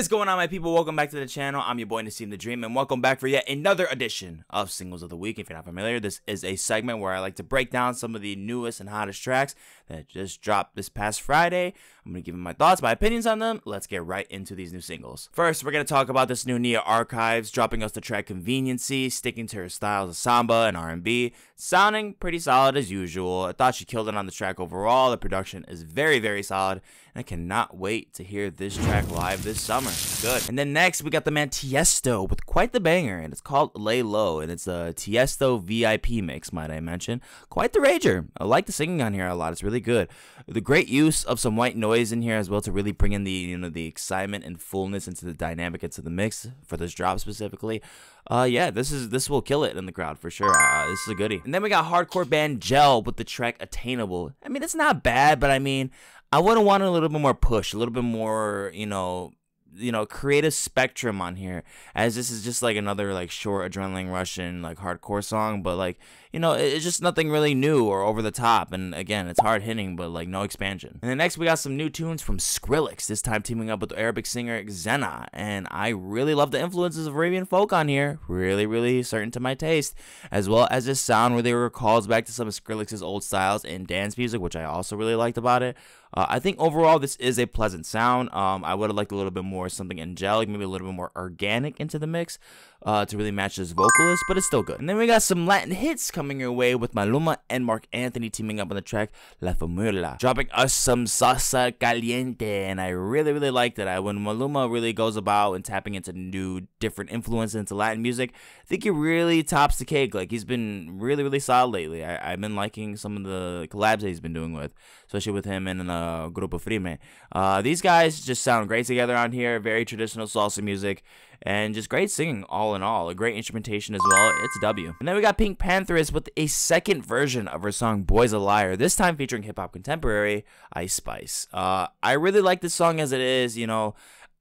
is going on, my people? Welcome back to the channel. I'm your boy Naseem the Dream, and welcome back for yet another edition of Singles of the Week. If you're not familiar, this is a segment where I like to break down some of the newest and hottest tracks that just dropped this past Friday. I'm going to give you my thoughts, my opinions on them. Let's get right into these new singles. First, we're going to talk about this new Nia Archives dropping us the track Conveniency, sticking to her styles of samba and R&B, sounding pretty solid as usual. I thought she killed it on the track overall. The production is very, very solid, and I cannot wait to hear this track live this summer. Good. And then next, we got the man Tiesto with quite the banger, and it's called Lay Low, and it's a Tiesto VIP mix, might I mention. Quite the rager. I like the singing on here a lot. It's really good. The great use of some white noise in here as well to really bring in the you know the excitement and fullness into the dynamic into the mix for this drop specifically. Uh, yeah, this is this will kill it in the crowd for sure. Uh, this is a goodie. And then we got hardcore band Gel with the track Attainable. I mean, it's not bad, but I mean, I would have wanted a little bit more push, a little bit more, you know, you know creative spectrum on here as this is just like another like short adrenaline russian like hardcore song but like you know it's just nothing really new or over the top and again it's hard hitting but like no expansion. And then next we got some new tunes from skrillex this time teaming up with arabic singer xena and i really love the influences of arabian folk on here really really certain to my taste as well as this sound where they recalls back to some of skrillex's old styles in dance music which i also really liked about it uh, I think overall this is a pleasant sound. Um, I would have liked a little bit more something angelic, maybe a little bit more organic into the mix uh, to really match this vocalist, but it's still good. And then we got some Latin hits coming your way with Maluma and Mark Anthony teaming up on the track La Formula, dropping us some salsa caliente, and I really, really liked it. I, when Maluma really goes about and tapping into new, different influences into Latin music, I think he really tops the cake. Like, he's been really, really solid lately. I, have been liking some of the collabs that he's been doing with, especially with him and uh, Grupo Firme. Uh, these guys just sound great together on here, very traditional salsa music and just great singing all in all. A great instrumentation as well. It's a W. And then we got PinkPantheress with a second version of her song Boy's a Liar, this time featuring hip hop contemporary Ice Spice. Uh, I really like this song as it is, you know.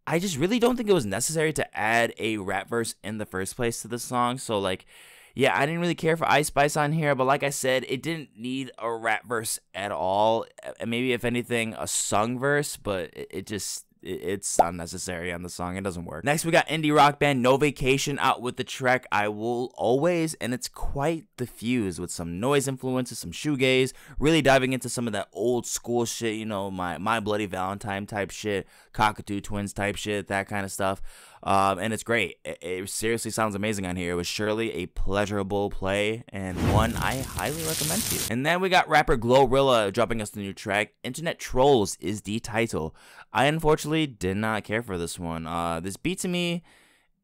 I just really don't think it was necessary to add a rap verse in the first place to the song. So, like, yeah, I didn't really care for Ice Spice on here, but like I said, it didn't need a rap verse at all. And maybe, if anything, a sung verse, but it just it's unnecessary on the song. It doesn't work. Next, we got indie rock band No Vacation out with the track I Will Always, and it's quite the fuse with some noise influences, some shoegaze, really diving into some of that old school shit, you know, my My Bloody Valentine type shit, Cocteau Twins type shit, that kind of stuff. Um, and it's great. It, it, seriously sounds amazing on here. It was surely a pleasurable play and one I highly recommend to you. And then we got rapper Glorilla dropping us the new track. Internet Trolls is the title. I unfortunately did not care for this one. Uh, this beat to me,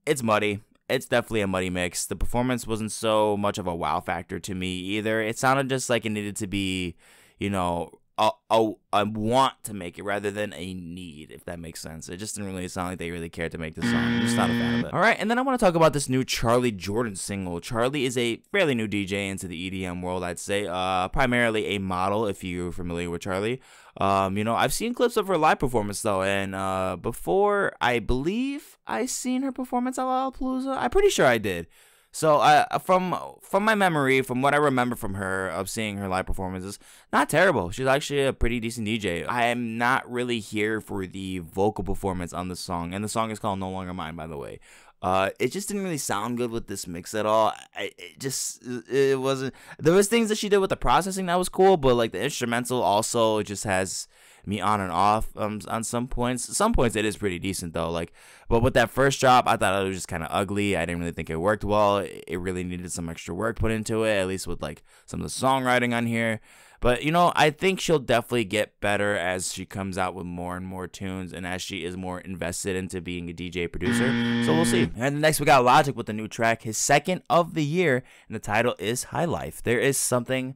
it's muddy. It's definitely a muddy mix. The performance wasn't so much of a wow factor to me either. It sounded just like it needed to be, you know, a, a want to make it rather than a need, if that makes sense. It just didn't really sound like they really cared to make the song. I'm just not a fan of it. All right, and then I want to talk about this new Charly Jordan single. Charly is a fairly new DJ into the EDM world, I'd say. Uh, primarily a model, if you're familiar with Charly. Um, you know, I've seen clips of her live performance though, and uh, before I believe I seen her performance at Lollapalooza. I'm pretty sure I did. So uh, from from my memory, from what I remember from her of seeing her live performances, not terrible. She's actually a pretty decent DJ. I am not really here for the vocal performance on the song, and the song is called "No Longer Mine," by the way. Uh, it just didn't really sound good with this mix at all. I, it just it wasn't. There was things that she did with the processing that was cool, but like the instrumental also just has me on and off um, on some points. Some points it is pretty decent though. Like, but with that first drop, I thought it was just kind of ugly. I didn't really think it worked well. It really needed some extra work put into it, at least with like some of the songwriting on here. But you know, I think she'll definitely get better as she comes out with more and more tunes and as she is more invested into being a DJ producer. So we'll see. And next we got Logic with the new track, his second of the year, and the title is High Life. There is something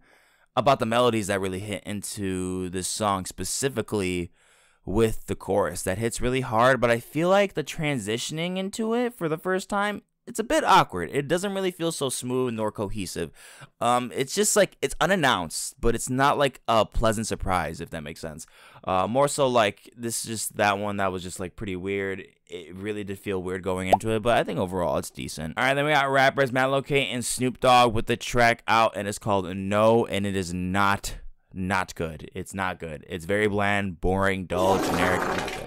about the melodies that really hit into this song specifically with the chorus that hits really hard but i feel like the transitioning into it for the first time it's a bit awkward. It doesn't really feel so smooth nor cohesive. Um it's just like it's unannounced but it's not like a pleasant surprise if that makes sense. Uh more so like this is just that one that was just like pretty weird. It really did feel weird going into it, but I think overall it's decent. All right, then we got rappers Mallokay and Snoop Dogg with the track out, and it's called No, and it is not not good. It's not good. It's very bland, boring, dull, generic.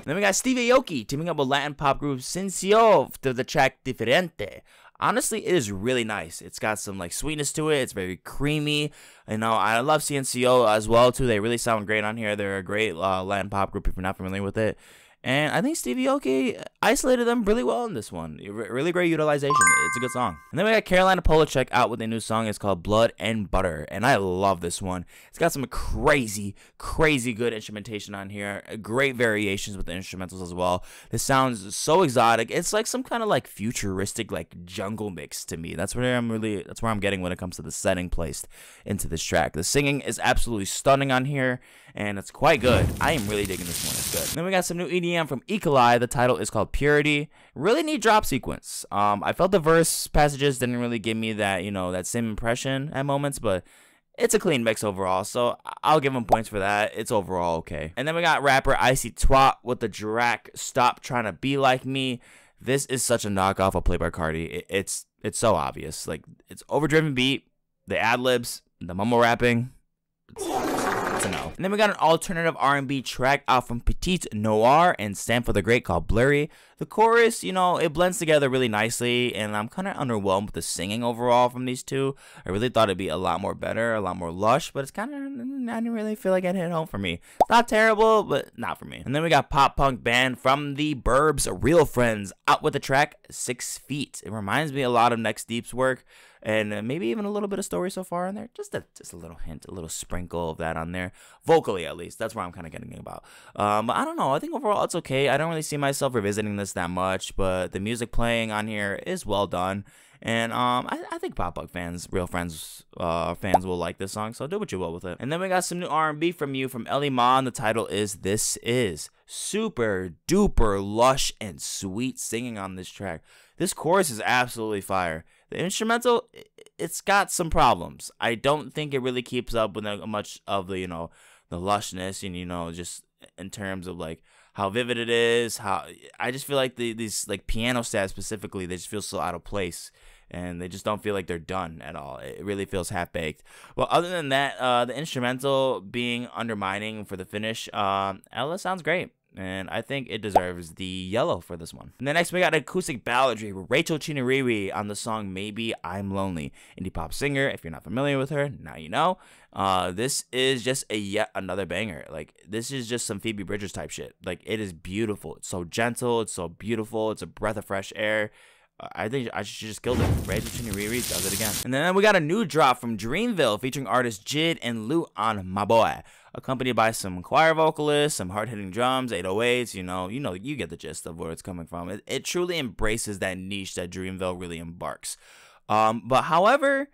Then we got Steve Aoki teaming up with Latin pop group CNCO to the track Diferente. Honestly, it is really nice. It's got some like sweetness to it. It's very creamy. You know, I love CNCO as well too. They really sound great on here. They're a great uh, Latin pop group if you're not familiar with it. And I think Stevie Aoki isolated them really well in this one. Really great utilization. It's a good song. And then we got Carolina Polachek out with a new song. It's called Blood and Butter. And I love this one. It's got some crazy, crazy good instrumentation on here. Uh, great variations with the instrumentals as well. This sounds so exotic. It's like some kind of like futuristic like jungle mix to me. That's where I'm really that's where I'm getting when it comes to the setting placed into this track. The singing is absolutely stunning on here and it's quite good. I am really digging this one. It's good. Then we got some new EDM from Ekali. The title is called Purity. Really neat drop sequence. Um, I felt the verse passages didn't really give me that, you know, that same impression at moments, but it's a clean mix overall, so I'll give him points for that. It's overall okay. And then we got rapper Icy Twat with the track Stop Trying to Be Like Me. This is such a knockoff of Playboi Carti. It's it's so obvious. Like it's overdriven beat, the ad libs, the mumble rapping. It's, And then we got an alternative R&B track out from Petite Noir and Sampa the Great called Blurry. The chorus, you know, it blends together really nicely, and I'm kind of underwhelmed with the singing overall from these two. I really thought it'd be a lot more better, a lot more lush, but it's kind of, I didn't really feel like it hit home for me. Not terrible, but not for me. And then we got pop punk band from the Burbs, Real Friends, out with the track Six Feet. It reminds me a lot of Neck Deep's work and maybe even a little bit of story so far in there. Just a just a little hint, a little sprinkle of that on there, vocally at least. That's where I'm kind of getting about. Um, but I don't know. I think overall it's okay. I don't really see myself revisiting this that much, but the music playing on here is well done. And um, I, I think pop punk fans, real friends, uh, fans will like this song. So do what you will with it. And then we got some new R&B from you from Ella Mai, and the title is "This Is." Super duper lush and sweet singing on this track. This chorus is absolutely fire. The instrumental, it's got some problems. I don't think it really keeps up with much of the, you know, the lushness and, you know, just in terms of like how vivid it is. How I just feel like the, these like piano stats specifically, they just feel so out of place and they just don't feel like they're done at all. It really feels half baked. Well, other than that, uh, the instrumental being undermining for the finish, um, Ella sounds great and I think it deserves the yellow for this one. And then next we got acoustic balladry with Rachel Chinouriri on the song Maybe I'm Lonely. Indie pop singer, if you're not familiar with her, now you know. Uh, this is just a yet another banger. Like this is just some Phoebe Bridgers type shit. Like it is beautiful. It's so gentle. It's so beautiful. It's a breath of fresh air. Uh, I think I should just killed it. Rachel Chinouriri does it again. And then we got a new drop from Dreamville featuring artists Jid and Lute on My Boy accompanied by some choir vocalists, some hard-hitting drums, 808s, you know, you know, you get the gist of where it's coming from. It, it truly embraces that niche that Dreamville really embarks. Um, but however,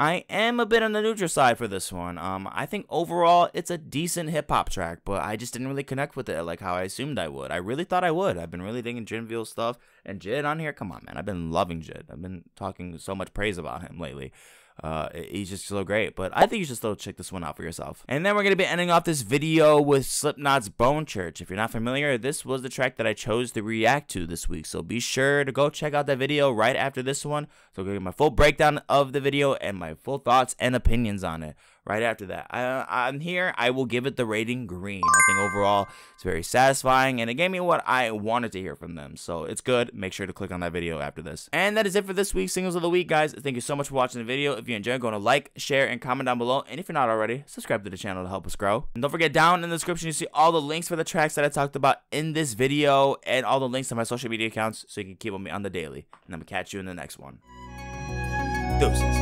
I am a bit on the neutral side for this one. Um, I think overall it's a decent hip hop track, but I just didn't really connect with it like how I assumed I would. I really thought I would. I've been really digging Dreamville stuff and Jid on here. Come on, man. I've been loving Jid. I've been talking so much praise about him lately. Uh, he's just so great. But I think you should still check this one out for yourself. And then we're going to be ending off this video with Slipknot's Bone Church. If you're not familiar, this was the track that I chose to react to this week. So be sure to go check out that video right after this one. So go get my full breakdown of the video and my full thoughts and opinions on it right after that. I, am here. I will give it the rating green. I think overall it's very satisfying and it gave me what I wanted to hear from them. So it's good. Make sure to click on that video after this. And that is it for this week's Singles of the Week, guys. Thank you so much for watching the video. If you enjoyed, go to like, share, and comment down below. And if you're not already, subscribe to the channel to help us grow. And don't forget, down in the description, you see all the links for the tracks that I talked about in this video and all the links to my social media accounts so you can keep with me on the daily. And I'm going to catch you in the next one. Deuces.